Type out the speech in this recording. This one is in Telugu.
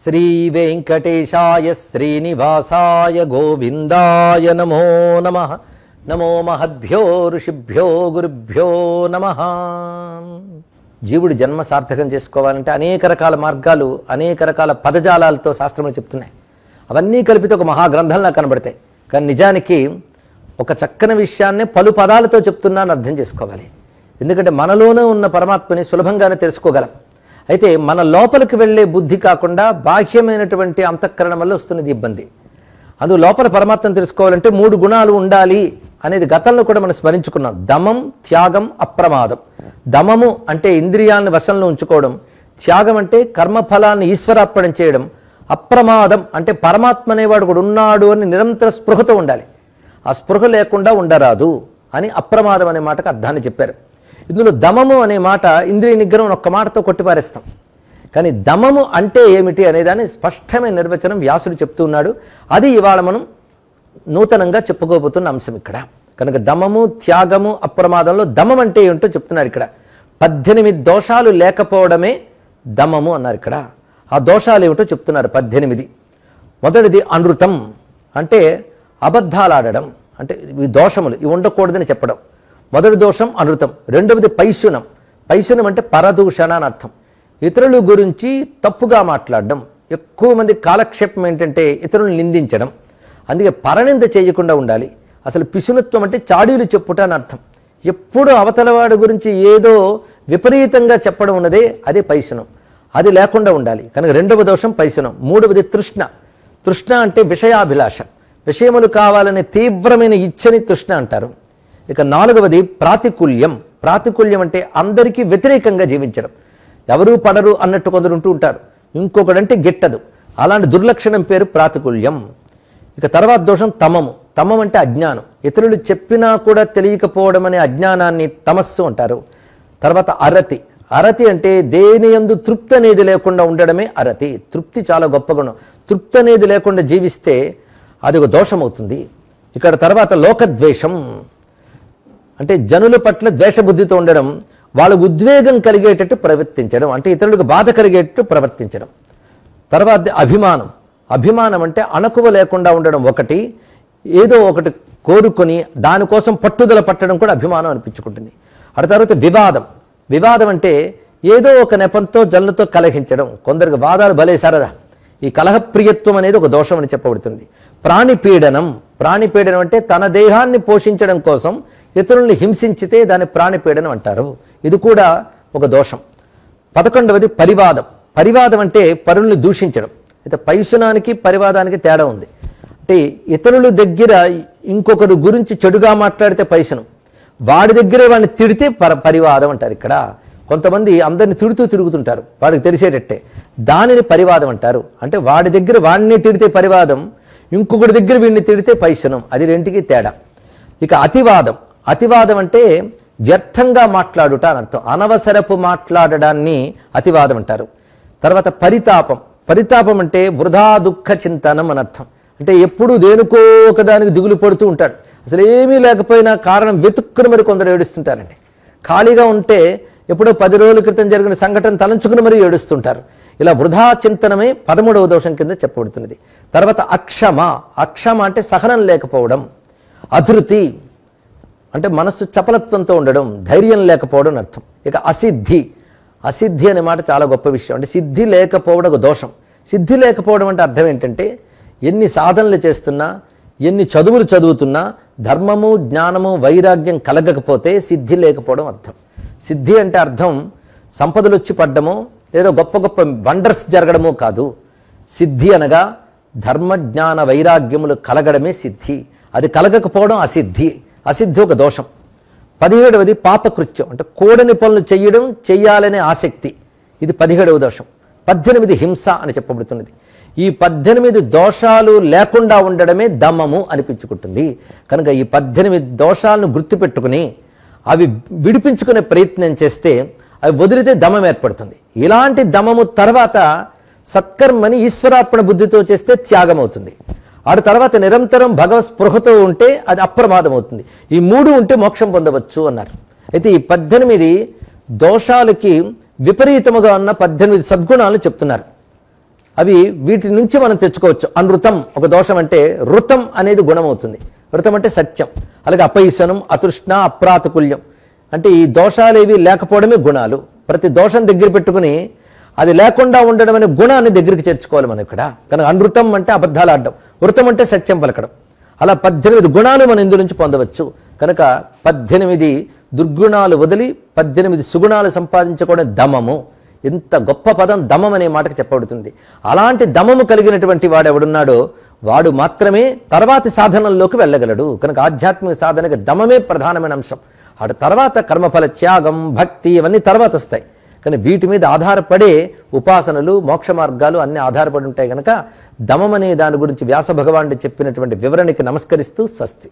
శ్రీ వెంకటేశాయ శ్రీనివాసాయ గోవిందాయ నమో నమ. నమో మహద్భ్యో ఋషిభ్యో గురుభ్యో నమ. జీవుడు జన్మ సార్థకం చేసుకోవాలంటే అనేక రకాల మార్గాలు అనేక రకాల పదజాలాలతో శాస్త్రములు చెప్తున్నాయి. అవన్నీ కలిపితే ఒక మహాగ్రంథంలా కనబడతాయి. కానీ నిజానికి ఒక చక్కని విషయాన్ని పలు పదాలతో చెప్తున్నాను అర్థం చేసుకోవాలి. ఎందుకంటే మనలోనే ఉన్న పరమాత్మని సులభంగానే తెలుసుకోగలం. అయితే మన లోపలికి వెళ్ళే బుద్ధి కాకుండా బాహ్యమైనటువంటి అంతఃకరణం వల్ల వస్తున్నది ఇబ్బంది. అందు లోపల పరమాత్మను తెలుసుకోవాలంటే మూడు గుణాలు ఉండాలి అనేది గతంలో కూడా మనం స్మరించుకున్నాం. దమం త్యాగం అప్రమాదం. దమము అంటే ఇంద్రియాలను వశంలో ఉంచుకోవడం. త్యాగం అంటే కర్మఫలాన్ని ఈశ్వరార్పణం చేయడం. అప్రమాదం అంటే పరమాత్మ అనేవాడు కూడా ఉన్నాడు అని నిరంతర స్పృహతో ఉండాలి. ఆ స్పృహ లేకుండా ఉండరాదు అని అప్రమాదం అనే మాటకు అర్థాన్ని చెప్పారు. ఇందులో దమము అనే మాట ఇంద్రియ నిగ్రహం ఒక్క మాటతో కొట్టిపారేస్తాం. కానీ దమము అంటే ఏమిటి అనేదాన్ని స్పష్టమైన నిర్వచనం వ్యాసుడు చెప్తూ ఉన్నాడు. అది ఇవాళ మనం నూతనంగా చెప్పుకోబోతున్న అంశం ఇక్కడ. కనుక దమము త్యాగము అప్రమాదంలో దమం అంటే ఏమిటో చెప్తున్నారు ఇక్కడ. పద్దెనిమిది దోషాలు లేకపోవడమే దమము అన్నారు ఇక్కడ. ఆ దోషాలు ఏమిటో చెప్తున్నారు పద్దెనిమిది. మొదటిది అనృతం అంటే అబద్ధాలాడడం అంటే ఇవి దోషములు ఇవి ఉండకూడదని చెప్పడం. మొదటి దోషం అనృతం. రెండవది పైశునం. పైశునం అంటే పరదూషణ అని అర్థం. ఇతరుల గురించి తప్పుగా మాట్లాడడం. ఎక్కువ మంది కాలక్షేపం ఏంటంటే ఇతరులను నిందించడం. అందుకే పరనింద చేయకుండా ఉండాలి. అసలు పిసునత్వం అంటే చాడీలు చెప్పుట అని అర్థం. ఎప్పుడు అవతలవాడి గురించి ఏదో విపరీతంగా చెప్పడం ఉన్నదే అదే పైశునం. అది లేకుండా ఉండాలి. కనుక రెండవ దోషం పైశునం. మూడవది తృష్ణ. తృష్ణ అంటే విషయాభిలాష. విషయములు కావాలనే తీవ్రమైన ఇచ్చని తృష్ణ అంటారు. ఇక నాలుగవది ప్రాతికూల్యం. ప్రాతికూల్యం అంటే అందరికీ వ్యతిరేకంగా జీవించడం. ఎవరూ పడరు అన్నట్టు కొందరు ఉంటూ ఉంటారు. ఇంకొకడంటే గిట్టదు. అలాంటి దుర్లక్షణం పేరు ప్రాతికూల్యం. ఇక తర్వాత దోషం తమము. తమం అంటే అజ్ఞానం. ఇతరులు చెప్పినా కూడా తెలియకపోవడం అనే అజ్ఞానాన్ని తమస్సు అంటారు. తర్వాత అరతి. అరతి అంటే దేని యందు తృప్తి అనేది లేకుండా ఉండడమే అరతి. తృప్తి చాలా గొప్ప గుణం. తృప్తి అనేది లేకుండా జీవిస్తే అది ఒక దోషం అవుతుంది ఇక్కడ తర్వాత లోకద్వేషం. అంటే జనుల పట్ల ద్వేషబుద్ధితో ఉండడం వాళ్ళ ఉద్వేగం కలిగేటట్టు ప్రవర్తించడం అంటే ఇతరులకు బాధ కలిగేటట్టు ప్రవర్తించడం. తర్వాత అభిమానం. అభిమానం అంటే అణకువ లేకుండా ఉండడం ఒకటి ఏదో ఒకటి కోరుకొని దానికోసం పట్టుదల పట్టడం కూడా అభిమానం అనిపించుకుంటుంది. ఆ తర్వాత వివాదం. వివాదం అంటే ఏదో ఒక నెపంతో జనులతో కలహించడం. కొందరికి వాదాలు భలే సరదా. ఈ కలహప్రియత్వం అనేది ఒక దోషం అని చెప్పబడుతుంది. ప్రాణిపీడనం. ప్రాణిపీడనం అంటే తన దేహాన్ని పోషించడం కోసం ఇతరుల్ని హింసించితే దాని ప్రాణిపీడనం అంటారు. ఇది కూడా ఒక దోషం. పదకొండవది పరివాదం. పరివాదం అంటే పరుల్ని దూషించడం. అయితే పైశునానికి పరివాదానికి తేడా ఉంది. అంటే ఇతరుల దగ్గర ఇంకొకరు గురించి చెడుగా మాట్లాడితే పైసనం వాడి దగ్గర వాడిని తిడితే పర పరివాదం అంటారు ఇక్కడ. కొంతమంది అందరిని తిడుతూ తిరుగుతుంటారు. వాడికి తెలిసేటట్టే. దానిని పరివాదం అంటారు. అంటే వాడి దగ్గర వాడిని తిడితే పరివాదం ఇంకొకటి దగ్గర వీడిని తిడితే పైసనం అది రెంటికి తేడా. ఇక అతివాదం. అతివాదం అంటే వ్యర్థంగా మాట్లాడుట అని అర్థం. అనవసరపు మాట్లాడడాన్ని అతివాదం అంటారు. తర్వాత పరితాపం. పరితాపం అంటే వృధా దుఃఖ చింతనం అని అర్థం. అంటే ఎప్పుడు దేనికో ఒకదానికి దిగులు పడుతూ ఉంటాడు. అసలు ఏమీ లేకపోయినా కారణం వెతుక్కుని మరి కొందరు ఏడుస్తుంటారండి. ఖాళీగా ఉంటే ఎప్పుడో పది రోజుల క్రితం జరిగిన సంఘటన తలంచుకుని మరి ఏడుస్తుంటారు. ఇలా వృధా చింతనమే పదమూడవ దోషం కింద చెప్పబడుతున్నది. తర్వాత అక్షమ. అక్షమ అంటే సహనం లేకపోవడం. అధృతి. అంటే మనస్సు చపలత్వంతో ఉండడం ధైర్యం లేకపోవడం అని అర్థం. ఇక అసిద్ధి. అసిద్ధి అనే మాట చాలా గొప్ప విషయం. అంటే సిద్ధి లేకపోవడం ఒక దోషం. సిద్ధి లేకపోవడం అంటే అర్థం ఏంటంటే ఎన్ని సాధనలు చేస్తున్నా ఎన్ని చదువులు చదువుతున్నా ధర్మము జ్ఞానము వైరాగ్యం కలగకపోతే సిద్ధి లేకపోవడం అర్థం. సిద్ధి అంటే అర్థం సంపదలు వచ్చి పడ్డము ఏదో గొప్ప గొప్ప వండర్స్ జరగడము కాదు. సిద్ధి అనగా ధర్మ జ్ఞాన వైరాగ్యములు కలగడమే సిద్ధి. అది కలగకపోవడం అసిద్ధి. అసిద్ధి ఒక దోషం. పదిహేడవది పాపకృత్యం. అంటే కూడని పనులు చేయడం చేయాలనే ఆసక్తి. ఇది పదిహేడవ దోషం. పద్దెనిమిది హింస అని చెప్పబడుతున్నది. ఈ పద్దెనిమిది దోషాలు లేకుండా ఉండడమే దమము అనిపించుకుంటుంది. కనుక ఈ పద్దెనిమిది దోషాలను గుర్తుపెట్టుకుని అవి విడిపించుకునే ప్రయత్నం చేస్తే అవి వదిలితే దమం ఏర్పడుతుంది. ఇలాంటి దమము తర్వాత సత్కర్మని ఈశ్వరార్పణ బుద్ధితో చేస్తే త్యాగం అవుతుంది ఆడ తర్వాత నిరంతరం భగవత్ స్పృహతో ఉంటే అది అప్రమాదం అవుతుంది ఈ మూడు ఉంటే మోక్షం పొందవచ్చు అన్నారు. అయితే ఈ పద్దెనిమిది దోషాలకి విపరీతముగా ఉన్న పద్దెనిమిది సద్గుణాలు చెప్తున్నారు. అవి వీటి నుంచి మనం తెచ్చుకోవచ్చు. అనృతం ఒక దోషం అంటే ఋతం అనేది గుణం అవుతుంది ఋతం అంటే సత్యం. అలాగే అపైసనం అతృష్ణ అప్రాతకుల్యం. అంటే ఈ దోషాలు ఏవి లేకపోవడమే గుణాలు. ప్రతి దోషం దగ్గర పెట్టుకుని అది లేకుండా ఉండడం అనే గుణాన్ని దగ్గరికి చేర్చుకోవాలి మనం ఇక్కడ. కనుక అనృతం అంటే అబద్ధాలు ఆడడం. వృతం అంటే సత్యం పలకడం. అలా పద్దెనిమిది గుణాలు మనం ఇందు నుంచి పొందవచ్చు. కనుక పద్దెనిమిది దుర్గుణాలు వదిలి పద్దెనిమిది సుగుణాలు సంపాదించుకోవడం దమము. ఎంత గొప్ప పదం దమం అనే మాటకు చెప్పబడుతుంది. అలాంటి దమము కలిగినటువంటి వాడు ఎవడున్నాడో వాడు మాత్రమే తర్వాతి సాధనంలోకి వెళ్ళగలడు. కనుక ఆధ్యాత్మిక సాధనకి దమమే ప్రధానమైన అంశం. ఆడు తర్వాత కర్మఫల త్యాగం భక్తి ఇవన్నీ తర్వాత వస్తాయి. కానీ వీటి మీద ఆధారపడే ఉపాసనలు మోక్ష మార్గాలు అన్ని ఆధారపడి ఉంటాయి కనుక దమం అనే దాని గురించి వ్యాస భగవానుడు చెప్పినటువంటి వివరణకి నమస్కరిస్తూ స్వస్తి.